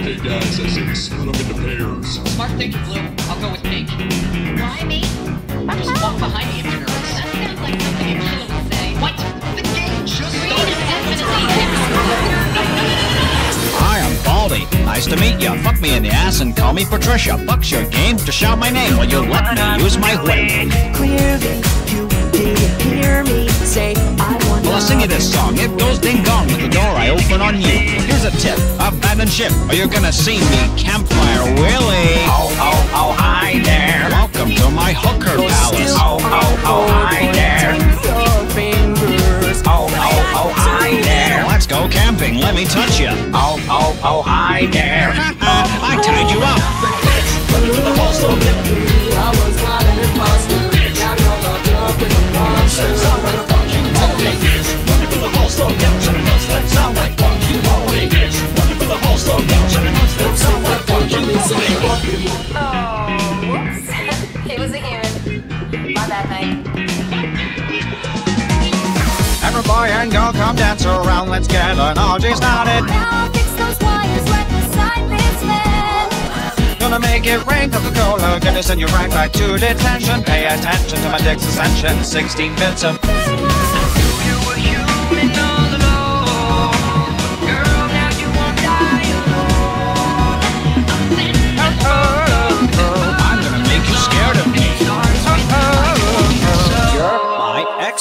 Okay, guys, I say we split up into pairs. Smart thinking, Blue. I'll go with pink. Why me? Just walk behind me if you're nervous. That sounds like something a killer would say. What? The game just Green started. is definitely Hi, I'm Baldy. Nice to meet you. Fuck me in the ass and call me Patricia. Fuck's your game to shout my name. Will you let me use my whip? Clearly, you didn't hear me say I want Well, I'll sing you this song. It goes ding dong with the door I open on you. Here's a tip: abandon ship, or you're gonna see me campfire Willie. Oh, oh, oh, hi there. Welcome to my hooker palace. Oh, oh, oh, hi there. Oh, oh, oh, hi there. Let's go camping. Let me touch you. Oh, oh, oh, hi there. I tied you up. Bad, mate. Every boy and girl come dance around. Let's get an orgy started. Now fix those wires right beside this man. Gonna make it rain Coca-Cola. Gonna send you right back to detention. Pay attention to my dick's ascension. 16 bits of.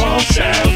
yourself.